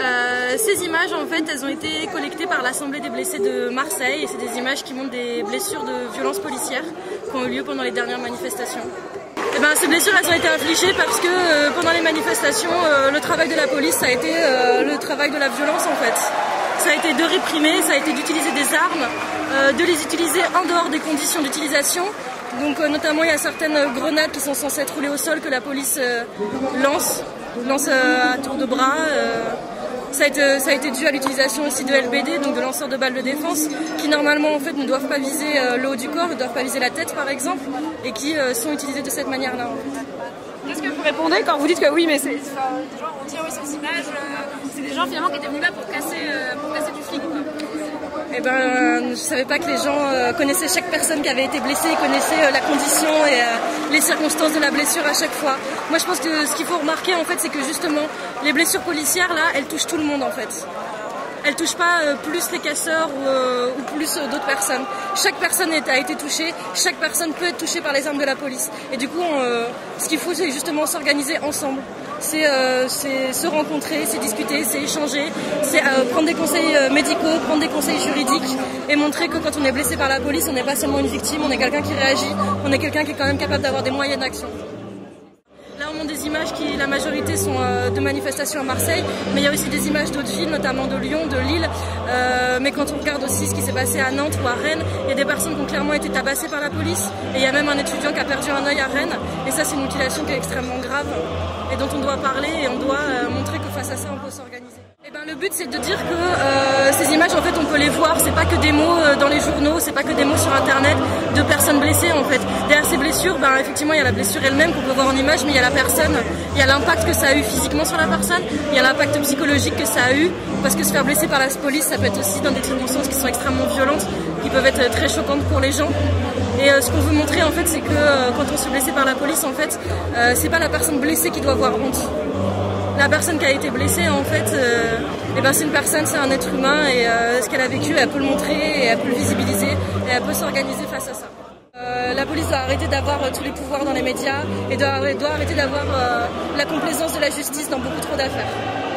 Euh, ces images, en fait, elles ont été collectées par l'Assemblée des blessés de Marseille et c'est des images qui montrent des blessures de violences policières qui ont eu lieu pendant les dernières manifestations. Eh ben, ces blessures elles ont été infligées parce que euh, pendant les manifestations, euh, le travail de la police, ça a été le travail de la violence en fait. Ça a été de réprimer, ça a été d'utiliser des armes, de les utiliser en dehors des conditions d'utilisation donc, notamment, il y a certaines grenades qui sont censées être roulées au sol que la police lance, lance à tour de bras. Ça a, été, ça a, été, dû à l'utilisation aussi de LBD, donc de lanceurs de balles de défense, qui normalement en fait ne doivent pas viser euh, le haut du corps, ne doivent pas viser la tête par exemple, et qui euh, sont utilisés de cette manière-là. Qu'est-ce que vous répondez quand vous dites que oui, mais c'est. des gens vont dire oui, images, euh, c'est des gens finalement qui étaient venus là pour casser, pour casser du flic. Eh ben, euh, je ne savais pas que les gens euh, connaissaient chaque personne qui avait été blessée, connaissaient euh, la condition et les circonstances de la blessure à chaque fois. Moi, je pense que ce qu'il faut remarquer, en fait, c'est que justement, les blessures policières, là, elles touchent tout le monde, en fait. Elles touchent pas plus les casseurs ou, plus d'autres personnes. Chaque personne a été touchée, chaque personne peut être touchée par les armes de la police. Et du coup, ce qu'il faut, c'est justement s'organiser ensemble. Euh, c'est se rencontrer, c'est discuter, c'est échanger, c'est euh, prendre des conseils euh, médicaux, prendre des conseils juridiques et montrer que quand on est blessé par la police, on n'est pas seulement une victime, on est quelqu'un qui réagit, on est quelqu'un qui est quand même capable d'avoir des moyens d'action des images qui, la majorité, sont euh, de manifestations à Marseille, mais il y a aussi des images d'autres villes, notamment de Lyon, de Lille. Euh, mais quand on regarde aussi ce qui s'est passé à Nantes ou à Rennes, il y a des personnes qui ont clairement été tabassées par la police. Et il y a même un étudiant qui a perdu un œil à Rennes. Et ça, c'est une mutilation qui est extrêmement grave et dont on doit parler et on doit euh, montrer que face à ça, on peut s'organiser. Eh ben, le but c'est de dire que ces images en fait on peut les voir, c'est pas que des mots c'est pas que des mots sur internet de personnes blessées en fait. Derrière ces blessures, ben, effectivement il y a la blessure elle-même qu'on peut voir en image, mais il y a la personne, il y a l'impact que ça a eu physiquement sur la personne, il y a l'impact psychologique que ça a eu, parce que se faire blesser par la police ça peut être aussi dans des circonstances qui sont extrêmement violentes, qui peuvent être très choquantes pour les gens. Et euh, ce qu'on veut montrer en fait c'est que quand on se fait blesser par la police en fait, c'est pas la personne blessée qui doit avoir honte la personne qui a été blessée, en fait, euh, eh ben, c'est une personne, c'est un être humain et euh, ce qu'elle a vécu, elle peut le montrer et elle peut le visibiliser et elle peut s'organiser face à ça. Euh, la police doit arrêter d'avoir tous les pouvoirs dans les médias et doit, doit arrêter d'avoir la complaisance de la justice dans beaucoup trop d'affaires.